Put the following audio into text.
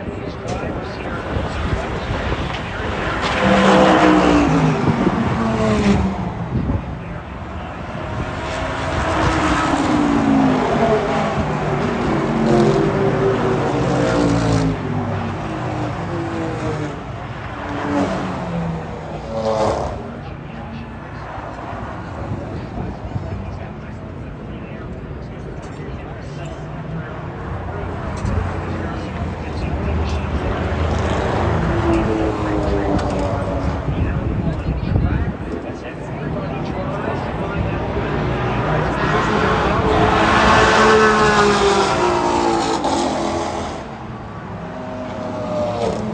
Yeah, he's trying. home.